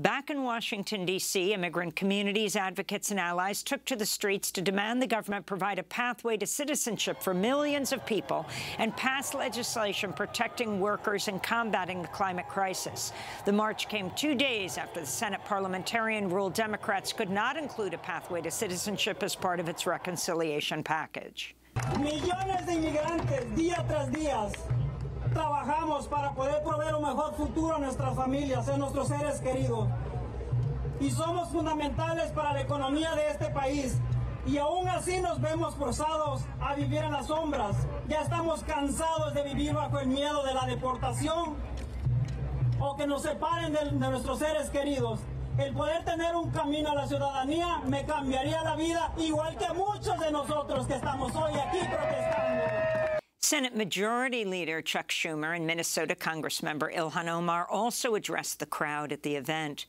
Back in Washington, D.C., immigrant communities, advocates and allies took to the streets to demand the government provide a pathway to citizenship for millions of people and pass legislation protecting workers and combating the climate crisis. The march came two days after the Senate parliamentarian ruled Democrats could not include a pathway to citizenship as part of its reconciliation package. Millones de inmigrantes, día tras día, trabajamos para poder proveer un mejor futuro a nuestras familias, a nuestros seres queridos. Y somos fundamentales para la economía de este país. Y aún así nos vemos forzados a vivir en las sombras. Ya estamos cansados de vivir bajo el miedo de la deportación o que nos separen de, nuestros seres queridos. El poder tener un camino a la ciudadanía me cambiaría la vida, igual que muchos de nosotros que estamos hoy aquí protestando. Senate Majority Leader Chuck Schumer and Minnesota Congressmember Ilhan Omar also addressed the crowd at the event.